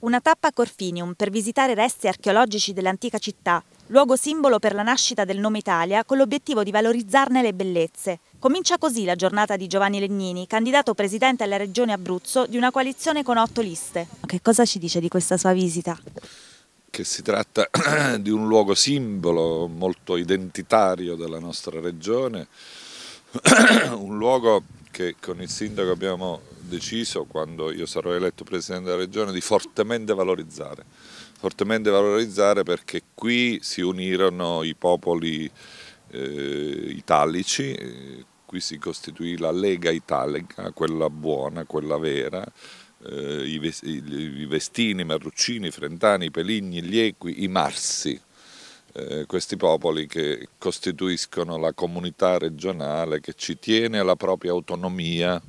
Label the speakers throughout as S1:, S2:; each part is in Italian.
S1: Una tappa a Corfinium per visitare resti archeologici dell'antica città, luogo simbolo per la nascita del nome Italia con l'obiettivo di valorizzarne le bellezze. Comincia così la giornata di Giovanni Legnini, candidato presidente alla regione Abruzzo di una coalizione con otto liste. Che cosa ci dice di questa sua visita?
S2: Che si tratta di un luogo simbolo molto identitario della nostra regione, un luogo che con il sindaco abbiamo deciso, quando io sarò eletto Presidente della Regione, di fortemente valorizzare. Fortemente valorizzare perché qui si unirono i popoli eh, italici, eh, qui si costituì la Lega Italica, quella buona, quella vera, eh, i, Vestini, i Marruccini, i Frentani, i Peligni, gli Equi, i Marsi, eh, questi popoli che costituiscono la comunità regionale che ci tiene alla propria autonomia,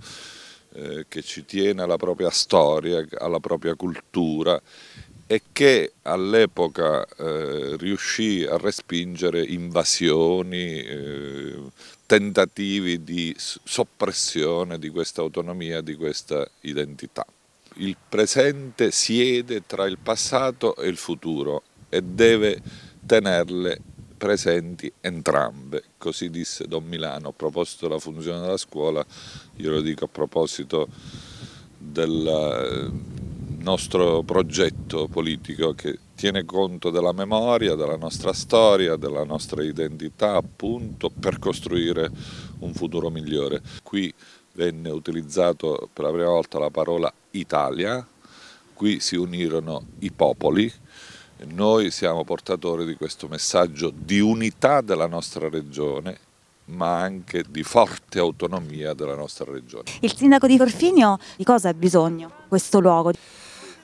S2: che ci tiene alla propria storia, alla propria cultura e che all'epoca eh, riuscì a respingere invasioni, eh, tentativi di soppressione di questa autonomia, di questa identità. Il presente siede tra il passato e il futuro e deve tenerle presenti entrambe, così disse Don Milano. A proposito della funzione della scuola, io lo dico a proposito del eh, nostro progetto politico che tiene conto della memoria, della nostra storia, della nostra identità appunto per costruire un futuro migliore. Qui venne utilizzato per la prima volta la parola Italia, qui si unirono i popoli, noi siamo portatori di questo messaggio di unità della nostra regione ma anche di forte autonomia della nostra regione.
S1: Il sindaco di Forfinio di cosa ha bisogno questo luogo?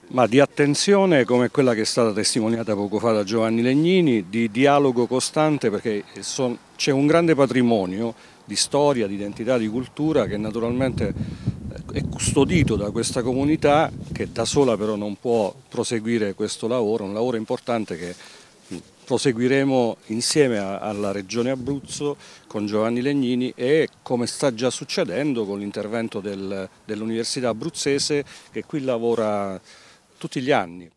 S3: Ma di attenzione come quella che è stata testimoniata poco fa da Giovanni Legnini, di dialogo costante perché c'è un grande patrimonio di storia, di identità, di cultura che naturalmente è custodito da questa comunità che da sola però non può proseguire questo lavoro, un lavoro importante che proseguiremo insieme alla Regione Abruzzo con Giovanni Legnini e come sta già succedendo con l'intervento del, dell'Università Abruzzese che qui lavora tutti gli anni.